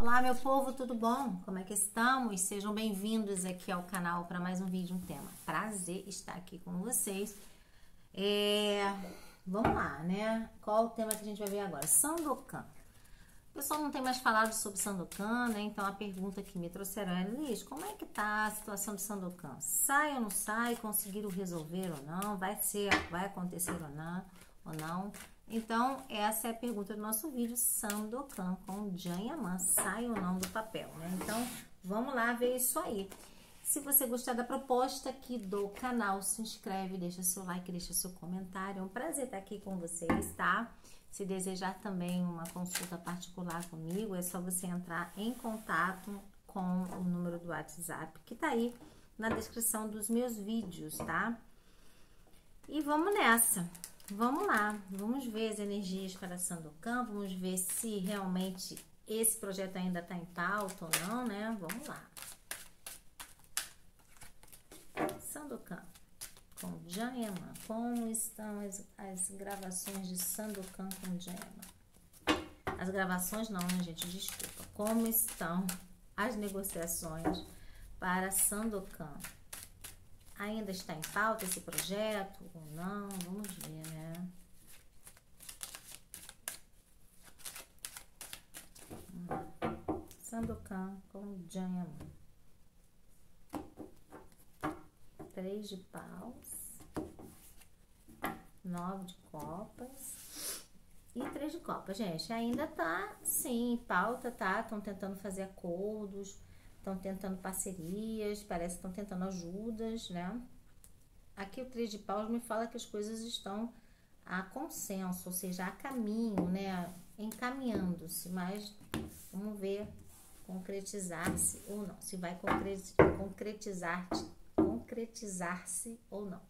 Olá, meu povo, tudo bom? Como é que estamos? Sejam bem-vindos aqui ao canal para mais um vídeo, um tema. Prazer estar aqui com vocês. É... Vamos lá, né? Qual o tema que a gente vai ver agora? Sandokan. O pessoal não tem mais falado sobre Sandokan, né? Então a pergunta que me trouxeram é, Liz, como é que tá a situação do Sandokan? Sai ou não sai? Conseguiram resolver ou não? Vai ser, vai acontecer ou não? Ou não? Então, essa é a pergunta do nosso vídeo, Sandokan com Jan Yaman, sai ou não do papel, né? Então, vamos lá ver isso aí. Se você gostar da proposta aqui do canal, se inscreve, deixa seu like, deixa seu comentário. É um prazer estar aqui com vocês, tá? Se desejar também uma consulta particular comigo, é só você entrar em contato com o número do WhatsApp que tá aí na descrição dos meus vídeos, tá? E vamos nessa! Vamos lá, vamos ver as energias para Sandokan, vamos ver se realmente esse projeto ainda está em pauta ou não, né? Vamos lá. Sandokan com Jayaman. Como estão as, as gravações de Sandokan com Jayaman? As gravações não, né, gente? Desculpa. Como estão as negociações para Sandokan? Ainda está em pauta esse projeto ou não? Vamos ver, né? Sandokan com Janyaman. Três de paus. Nove de copas. E três de copas, gente. Ainda tá, sim, pauta, tá? Estão tentando fazer acordos estão tentando parcerias, parece que estão tentando ajudas, né? Aqui o Três de Paus me fala que as coisas estão a consenso, ou seja, a caminho, né? Encaminhando-se, mas vamos ver concretizar-se ou não, se vai concretizar-se concretizar ou não.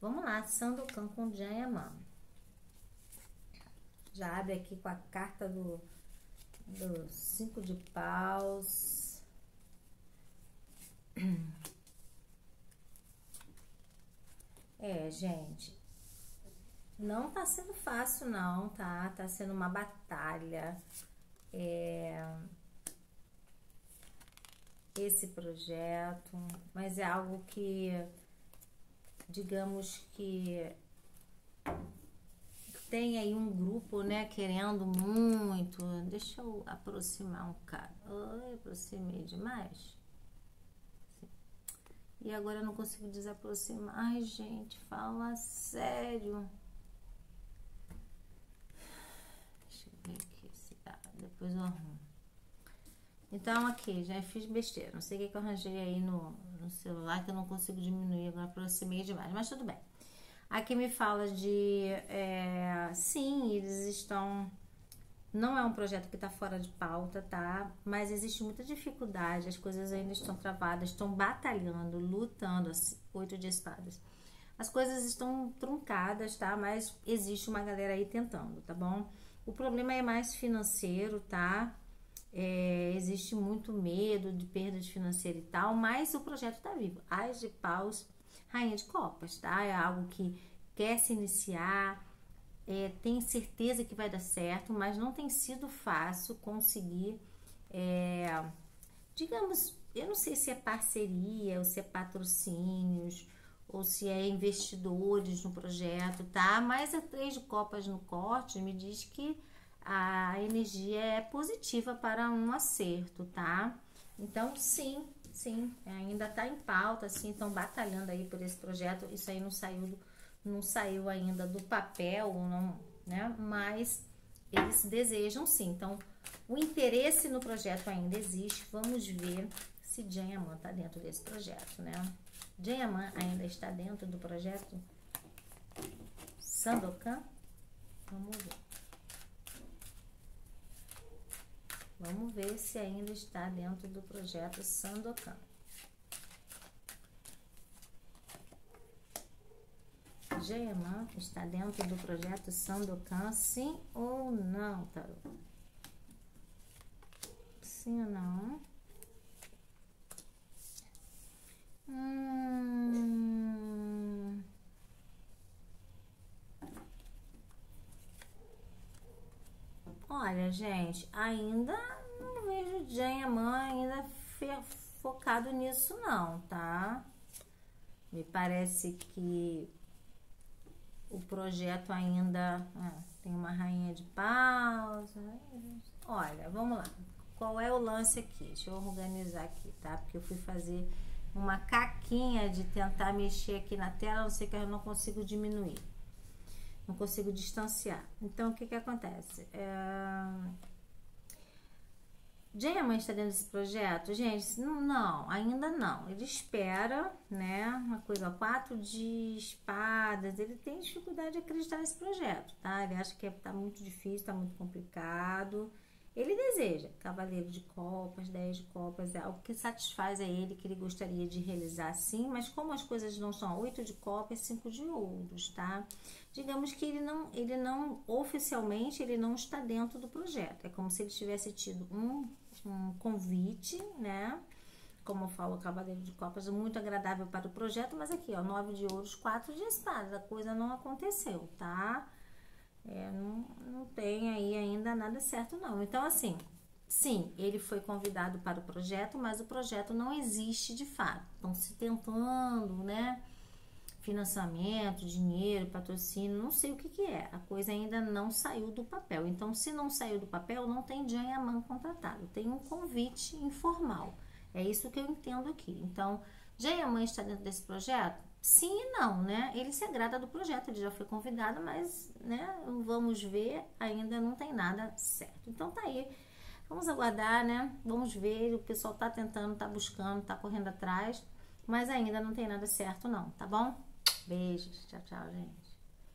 Vamos lá, Sandokan com Jayaman. Já abre aqui com a carta do, do cinco de paus, é, gente, não tá sendo fácil não, tá? Tá sendo uma batalha. É, esse projeto, mas é algo que, digamos que tem aí um grupo, né, querendo muito. Deixa eu aproximar um cara. Oi, aproximei demais. E agora eu não consigo desaproximar. Ai, gente, fala sério. Deixa eu ver aqui se dá. Depois eu arrumo. Então, aqui, já fiz besteira. Não sei o que, eu arranjei aí no, no celular que eu não consigo diminuir. Agora aproximei demais, mas tudo bem. Aqui me fala de. É, sim, eles estão não é um projeto que está fora de pauta, tá? Mas existe muita dificuldade, as coisas ainda estão travadas, estão batalhando, lutando, oito de espadas. As coisas estão truncadas, tá? Mas existe uma galera aí tentando, tá bom? O problema é mais financeiro, tá? É, existe muito medo de perdas financeiras e tal, mas o projeto tá vivo. As de paus, rainha de copas, tá? É algo que quer se iniciar, tem certeza que vai dar certo, mas não tem sido fácil conseguir, é, digamos, eu não sei se é parceria ou se é patrocínios ou se é investidores no projeto, tá? Mas a três copas no corte me diz que a energia é positiva para um acerto, tá? Então, sim, sim, ainda tá em pauta, assim, estão batalhando aí por esse projeto. Isso aí não saiu não saiu ainda do papel, não, né? Mas eles desejam sim. Então, o interesse no projeto ainda existe. Vamos ver se Janyaman está dentro desse projeto, né? Janyaman ainda está dentro do projeto Sandokan? Vamos ver. Vamos ver se ainda está dentro do projeto Sandokan. Geman está dentro do projeto Sandokan, sim ou não, Tarô? Sim ou não? Hum... Olha, gente, ainda não vejo Jayaman ainda focado nisso não, tá? Me parece que o projeto ainda ah, tem uma rainha de paus. Olha, vamos lá. Qual é o lance aqui? Deixa eu organizar aqui, tá? Porque eu fui fazer uma caquinha de tentar mexer aqui na tela, não sei que eu não consigo diminuir. Não consigo distanciar. Então, o que que acontece? É Diamond está dentro desse projeto? Gente, não, ainda não. Ele espera, né? Uma coisa, quatro de espadas. Ele tem dificuldade de acreditar nesse projeto, tá? Ele acha que está é, muito difícil, está muito complicado. Ele deseja cavaleiro de copas, 10 de copas, é algo que satisfaz a ele, que ele gostaria de realizar sim, mas como as coisas não são 8 de copas, 5 de ouros, tá? Digamos que ele não, ele não, oficialmente, ele não está dentro do projeto. É como se ele tivesse tido um, um convite, né? Como eu falo, Cavaleiro de Copas, muito agradável para o projeto, mas aqui, ó, 9 de ouros, 4 de espadas, a coisa não aconteceu, tá? É, não, não tem aí ainda nada certo, não. Então, assim, sim, ele foi convidado para o projeto, mas o projeto não existe de fato. Estão se tentando, né? Financiamento, dinheiro, patrocínio, não sei o que, que é. A coisa ainda não saiu do papel. Então, se não saiu do papel, não tem Janyaman contratado. Tem um convite informal. É isso que eu entendo aqui. Então, Janyaman está dentro desse projeto? Sim e não, né? Ele se agrada do projeto, ele já foi convidado, mas, né, vamos ver, ainda não tem nada certo. Então tá aí. Vamos aguardar, né? Vamos ver, o pessoal tá tentando, tá buscando, tá correndo atrás, mas ainda não tem nada certo não, tá bom? Beijos, tchau, tchau, gente.